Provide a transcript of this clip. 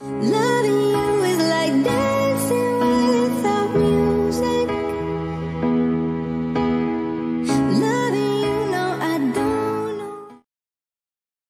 Love